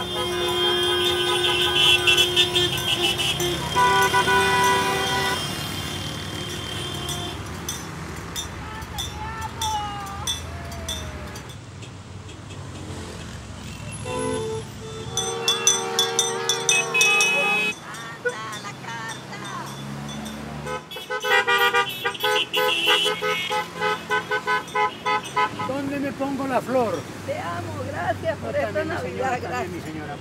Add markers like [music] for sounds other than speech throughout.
Thank you. Pongo la flor? Te amo, gracias por esta Navidad, señora, gracias. también, mi señora.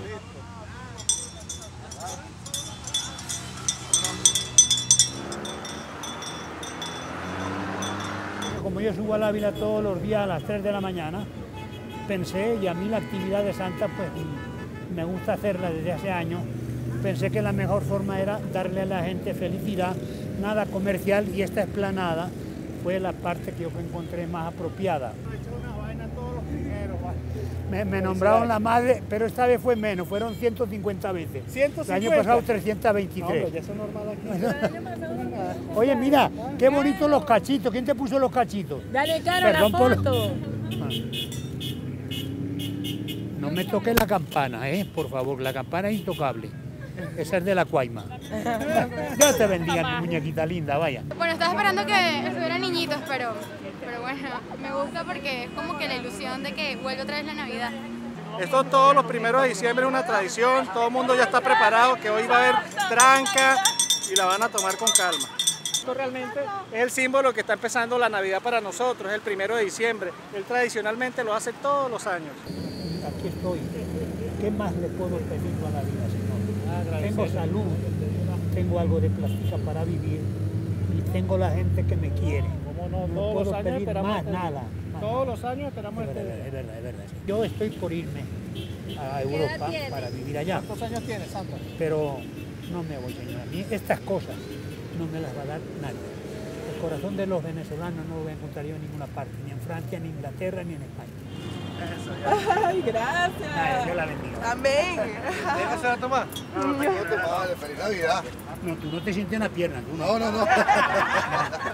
Como yo subo al Ávila todos los días a las 3 de la mañana, pensé, y a mí la actividad de Santa, pues me gusta hacerla desde hace años, pensé que la mejor forma era darle a la gente felicidad, nada comercial, y esta esplanada fue la parte que yo encontré más apropiada. Me, me nombraron la madre, pero esta vez fue menos, fueron 150 veces. 150. El año pasado No, 323. pero ya eso es normal aquí. Oye, mira, qué bonitos los cachitos. ¿Quién te puso los cachitos? Dale, Perdón la por- foto. No me toques la campana, ¿eh? Por favor, la campana es intocable. Esa es de la Cuaima. [laughs] Dios te bendiga, mi muñequita linda, vaya. Bueno, estaba esperando que estuvieran niñitos, pero, pero bueno, me gusta porque es como que la ilusión de que vuelve otra vez la Navidad. Esto todos los primeros de diciembre es una tradición, todo el mundo ya está preparado, que hoy va a haber tranca y la van a tomar con calma. Esto realmente es el símbolo que está empezando la Navidad para nosotros, es el primero de diciembre. Él tradicionalmente lo hace todos los años. Aquí estoy. ¿Qué más le puedo pedir a la vida, Señor? Tengo salud, tengo algo de plástica para vivir y tengo la gente que me quiere. No, No todos puedo los años pedir esperamos más este nada. más Todos los años esperamos Es este verdad, día. es verdad, es verdad. Yo estoy por irme a Europa tienes? para vivir allá, ¿Cuántos años tiene, Santa? pero no me voy, señora. A mí estas cosas no me las va a dar nadie. El corazón de los venezolanos no lo voy a encontrar yo en ninguna parte, ni en Francia, ni en Inglaterra, ni en España. Ay, Ay, gracias. Dios la bendiga. Amén. ¿Venga, se va a tomar? Vale, feliz Navidad. No, tú no te sientes una pierna, tú no. No, no, no. [laughs]